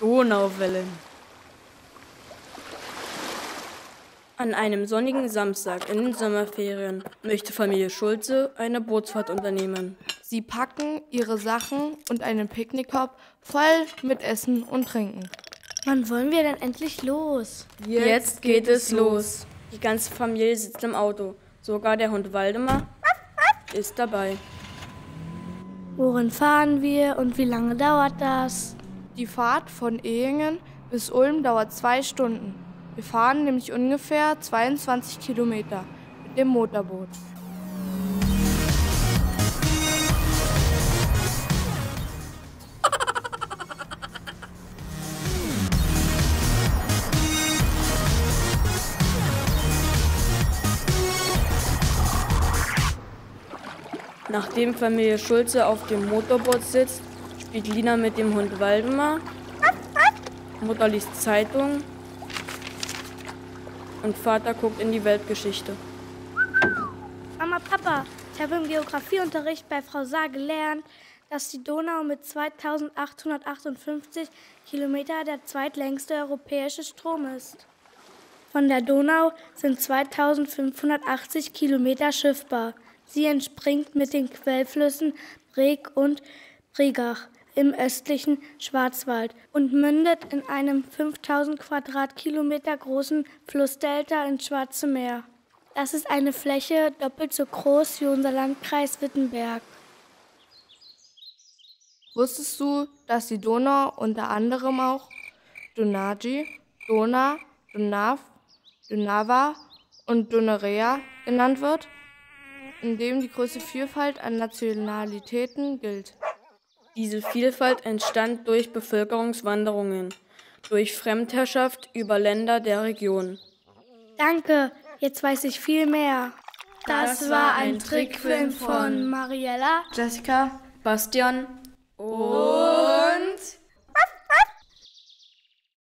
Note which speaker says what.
Speaker 1: Donauwellen. An einem sonnigen Samstag in den Sommerferien möchte Familie Schulze eine Bootsfahrt unternehmen.
Speaker 2: Sie packen ihre Sachen und einen Picknickkorb voll mit Essen und Trinken.
Speaker 3: Wann wollen wir denn endlich los?
Speaker 1: Jetzt, Jetzt geht es los. Die ganze Familie sitzt im Auto. Sogar der Hund Waldemar ist dabei.
Speaker 3: Worin fahren wir und wie lange dauert das?
Speaker 2: Die Fahrt von Ehingen bis Ulm dauert zwei Stunden. Wir fahren nämlich ungefähr 22 Kilometer mit dem Motorboot.
Speaker 1: Nachdem Familie Schulze auf dem Motorboot sitzt, spielt Lina mit dem Hund Waldemar. Mutter liest Zeitung. Und Vater guckt in die Weltgeschichte.
Speaker 3: Mama, Papa, ich habe im Geografieunterricht bei Frau Saar gelernt, dass die Donau mit 2858 Kilometer der zweitlängste europäische Strom ist. Von der Donau sind 2580 Kilometer schiffbar. Sie entspringt mit den Quellflüssen Breg und Bregach im östlichen Schwarzwald und mündet in einem 5000 Quadratkilometer großen Flussdelta ins Schwarze Meer. Das ist eine Fläche doppelt so groß wie unser Landkreis Wittenberg.
Speaker 2: Wusstest du, dass die Donau unter anderem auch Donaji, Dona, Donav, Donava und Donerea genannt wird? in dem die große Vielfalt an Nationalitäten gilt.
Speaker 1: Diese Vielfalt entstand durch Bevölkerungswanderungen, durch Fremdherrschaft über Länder der Region.
Speaker 3: Danke, jetzt weiß ich viel mehr. Das war ein Trickfilm von Mariella,
Speaker 1: Jessica, Bastian und